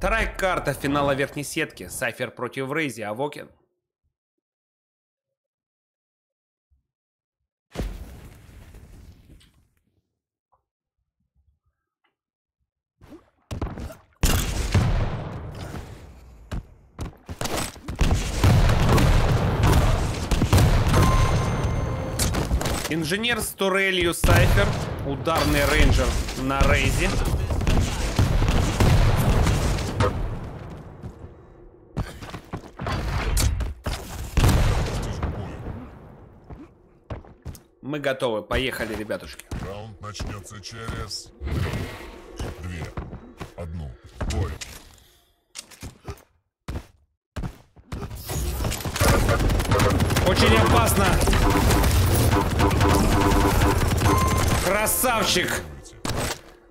Вторая карта финала верхней сетки. Сайфер против Рейзи, Авокин. Инженер с турелью Сайфер. Ударный рейнджер на Рейзе. Мы готовы. Поехали, ребятушки. Раунд начнется через две, одну. Бой. Очень опасно. Красавчик.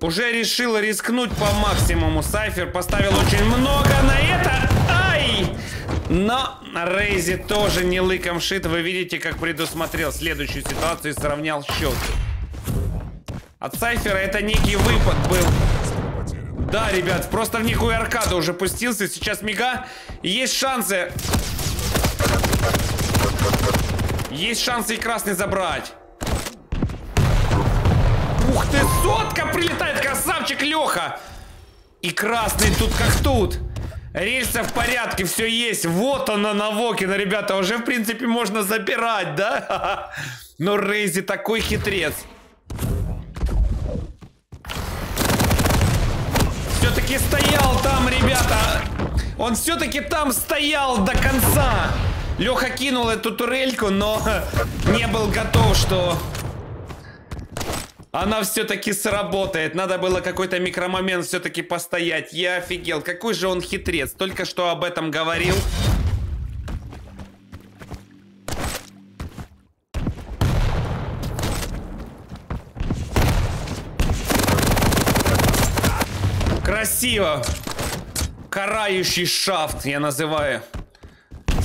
Уже решил рискнуть по максимуму. Сайфер поставил очень много на это. Но Рейзи тоже не лыком шит. Вы видите, как предусмотрел следующую ситуацию и сравнял счет. От Сайфера это некий выпад был. Да, ребят, просто в некую аркаду уже пустился. Сейчас Мига. Есть шансы. Есть шансы и красный забрать. Ух ты, сотка прилетает, красавчик Леха. И красный тут как тут. Рельсы в порядке, все есть. Вот она на Вокина, ребята. Уже, в принципе, можно забирать, да? Но Рейзи такой хитрец. Все-таки стоял там, ребята. Он все-таки там стоял до конца. Леха кинул эту турельку, но не был готов, что она все-таки сработает. Надо было какой-то микромомент все-таки постоять. Я офигел. Какой же он хитрец. Только что об этом говорил. Красиво. Карающий шафт, я называю.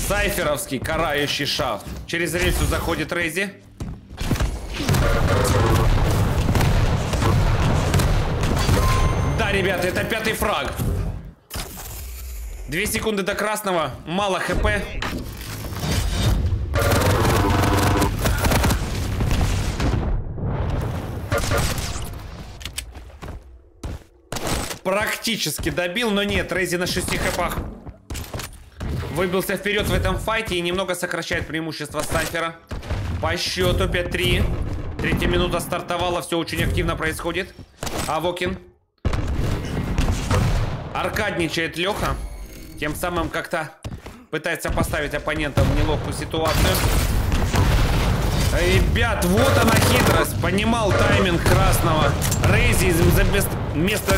Сайферовский карающий шафт. Через рельсу заходит Рейзи. Ребята, это пятый фраг. Две секунды до красного. Мало хп. Практически добил, но нет, Рейзи на 6 хпах. Выбился вперед в этом файте и немного сокращает преимущество Сайфера. По счету 5-3. Третья минута стартовала, все очень активно происходит. Авокин. Аркадничает Леха. Тем самым как-то пытается поставить оппонента в неловкую ситуацию. Ребят, вот она хитрость. Понимал тайминг красного. Raisy за место, место...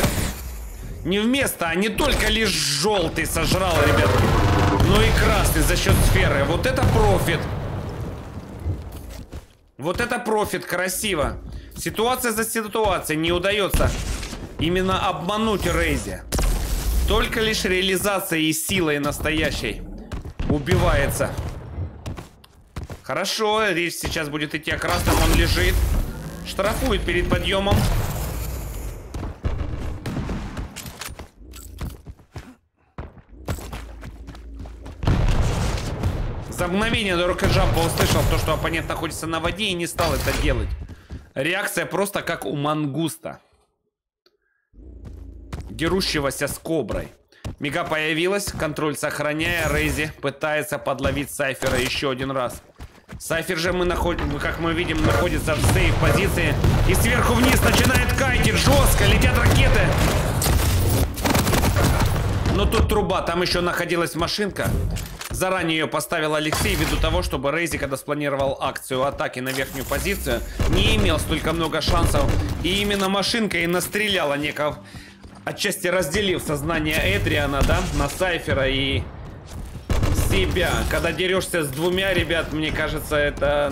Не вместо, а не только лишь желтый сожрал, ребят. Но и красный за счет сферы. Вот это профит. Вот это профит, красиво. Ситуация за ситуацией не удается именно обмануть Raisy. Только лишь реализация и силой настоящей убивается. Хорошо, речь сейчас будет идти о красном, он лежит. Штрафует перед подъемом. За мгновение до рукоджампа услышал то, что оппонент находится на воде и не стал это делать. Реакция просто как у мангуста. Дерущегося с коброй. Мига появилась, контроль сохраняя, Рейзи пытается подловить Сайфера еще один раз. Сайфер же мы находим, как мы видим, находится в сейф позиции. И сверху вниз начинает кайтить жестко, летят ракеты. Но тут труба, там еще находилась машинка. Заранее ее поставил Алексей ввиду того, чтобы Рейзи, когда спланировал акцию атаки на верхнюю позицию, не имел столько много шансов. И именно машинка и настреляла некого, отчасти разделив сознание Эдриана, да, на Сайфера и себя. Когда дерешься с двумя, ребят, мне кажется, это,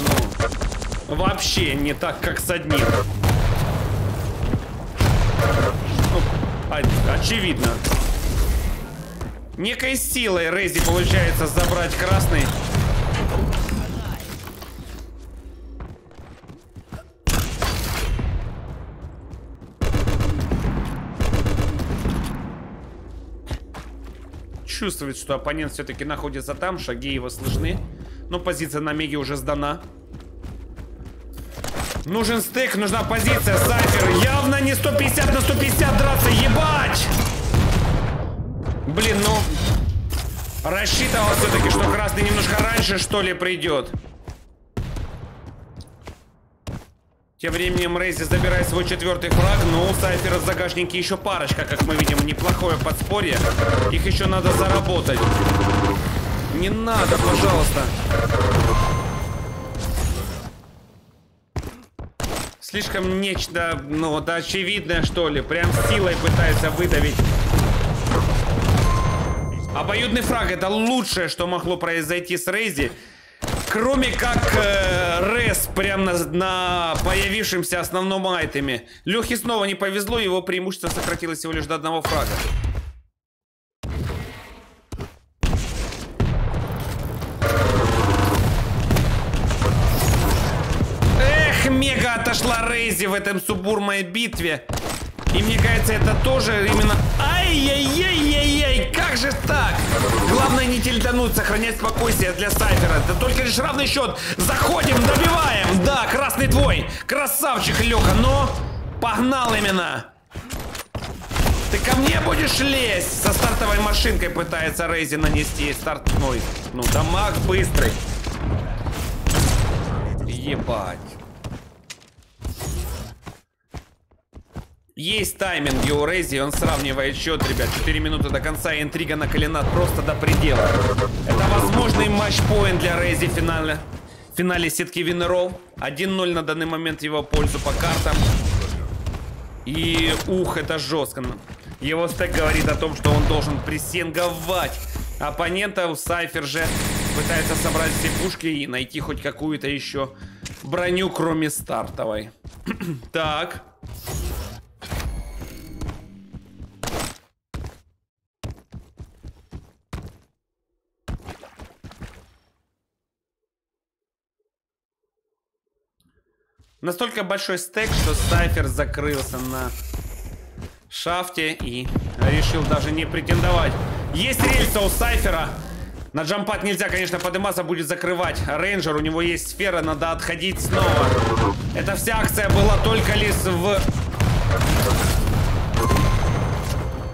ну, вообще не так, как с одним. Ну, очевидно. Некой силой Рейзи получается забрать красный. Чувствует, что оппонент все-таки находится там, шаги его слышны. Но позиция на Меге уже сдана. Нужен стык, нужна позиция, Сайфер. Явно не 150 на 150 драться, ебать! Блин, ну... Рассчитывал все-таки, что красный немножко раньше, что ли, придет. Тем временем Рейзи забирает свой четвертый флаг, но у Сайфера в загашнике еще парочка, как мы видим, неплохое подспорье. Их еще надо заработать. Не надо, пожалуйста. Слишком нечто, ну, да, очевидное, что ли. Прям силой пытается выдавить. Обоюдный фраг это лучшее, что могло произойти с Рейзи. Кроме как э, Рес прям на, на появившемся основном айтеме. Лехе снова не повезло, его преимущество сократилось всего лишь до одного фрага. Эх, мега отошла Рейзи в этом субурмой битве. И мне кажется, это тоже именно... Ай-яй-яй-яй-яй, как же так? Главное не тильтануть, сохранять спокойствие для Сайфера. Это только лишь равный счет. Заходим, добиваем. Да, красный твой. Красавчик, Леха, но погнал именно. Ты ко мне будешь лезть? Со стартовой машинкой пытается Рейзи нанести стартной. Ну, дамаг быстрый. Ебать. Есть тайминги у Рейзи, он сравнивает счет, ребят. 4 минуты до конца, интрига накалена просто до предела. Это возможный матчпоинт для Рейзи в финале, в финале сетки Винеров. 1-0 на данный момент его пользу по картам. И ух, это жестко. Его стек говорит о том, что он должен прессинговать оппонента. Сайфер же пытается собрать все пушки и найти хоть какую-то еще броню, кроме стартовой. так. Настолько большой стек, что Сайфер закрылся на шафте и решил даже не претендовать. Есть рельса у Сайфера. На джампад нельзя, конечно, подниматься, будет закрывать. Рейнджер, у него есть сфера, надо отходить снова. Эта вся акция была только лишь в...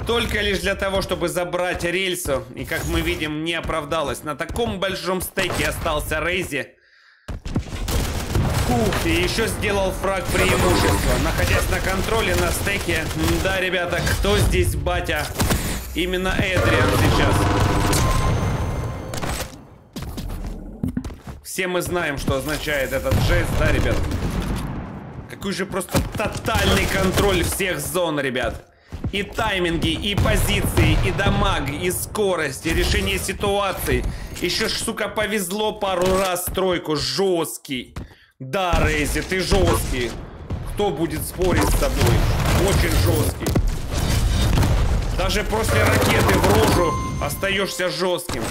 Только лишь для того, чтобы забрать рельсу. И, как мы видим, не оправдалась. На таком большом стейке остался Рейзи. Фух, и еще сделал фраг преимущества. Находясь на контроле на стеке. Да, ребята, кто здесь батя? Именно Эдриан сейчас. Все мы знаем, что означает этот жест, да, ребят? Какой же просто тотальный контроль всех зон, ребят. И тайминги, и позиции, и дамаг, и скорость, и решение ситуаций. Еще, сука, повезло пару раз стройку. Жесткий. Да, Рейзи, ты жесткий. Кто будет спорить с тобой? Очень жесткий. Даже после ракеты в рожу остаешься жестким.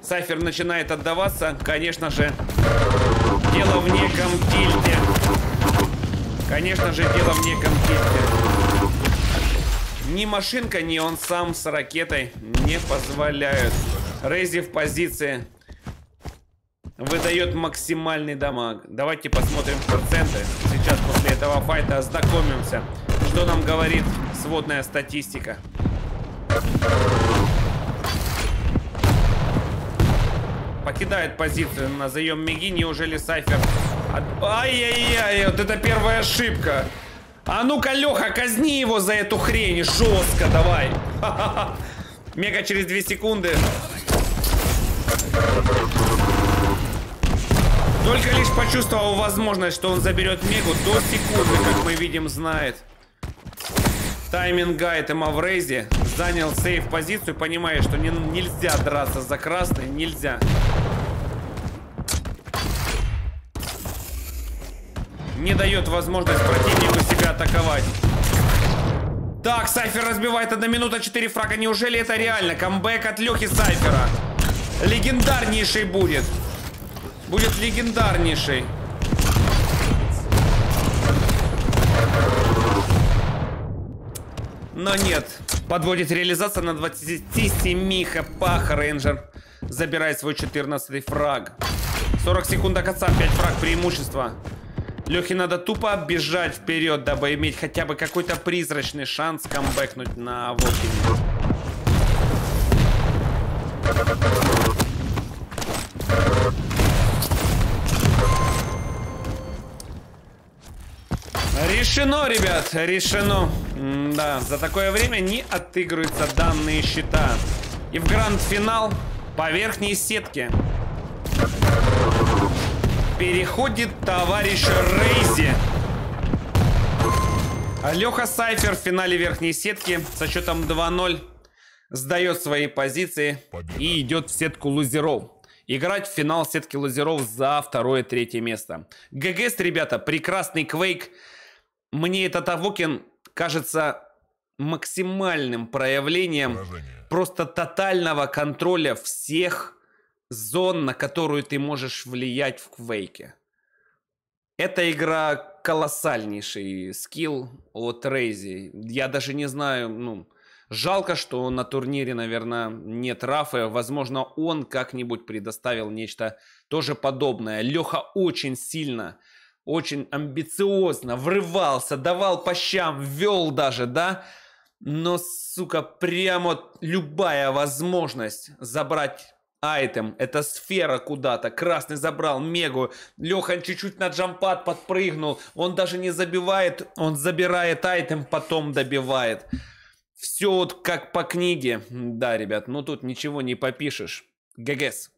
Сайфер начинает отдаваться. Конечно же, дело в неком тильте. Конечно же, дело в неком тильте. Ни машинка, ни он сам с ракетой не позволяют. Рейзи в позиции выдает максимальный дамаг. Давайте посмотрим проценты. Сейчас после этого файта ознакомимся, что нам говорит сводная статистика. Покидает позицию на заем Меги. Неужели Сайфер... Ай-яй-яй, вот это первая ошибка. А ну-ка, Леха, казни его за эту хрень. Жестко, давай. Мега через 2 секунды. Только лишь почувствовал возможность, что он заберет Мегу до секунды, как мы видим, знает. Тайминг гайд рейзе занял сейф позицию, понимая, что не, нельзя драться за красный, нельзя. Не дает возможность противнику себя атаковать. Так, Сайфер разбивает 1 минута 4 фрага. Неужели это реально? Камбэк от Лехи Сайфера. Легендарнейший будет будет легендарнейший. Но нет. Подводит реализация на 27 хпах. Рейнджер забирает свой 14 фраг. 40 секунд до конца, 5 фраг преимущества. Лехе надо тупо бежать вперед, дабы иметь хотя бы какой-то призрачный шанс камбэкнуть на Волкине. Решено, ребят, решено. М да, за такое время не отыгрываются данные счета. И в гранд-финал по верхней сетке переходит товарищ Рейзи. Леха Сайфер в финале верхней сетки со счетом 2-0 сдает свои позиции и идет в сетку лузеров. Играть в финал сетки лузеров за второе-третье место. ГГС, ребята, прекрасный квейк. Мне этот Авокин кажется максимальным проявлением Поражение. просто тотального контроля всех зон, на которую ты можешь влиять в квейке. Эта игра колоссальнейший скилл от Рейзи. Я даже не знаю, ну, жалко, что на турнире, наверное, нет Рафа. Возможно, он как-нибудь предоставил нечто тоже подобное. Леха очень сильно, очень амбициозно врывался, давал по щам, вел даже, да? Но, сука, прямо любая возможность забрать айтем, это сфера куда-то, красный забрал мегу, Леха чуть-чуть на джампад подпрыгнул, он даже не забивает, он забирает айтем, потом добивает. Все вот как по книге. Да, ребят, ну тут ничего не попишешь. ГГС.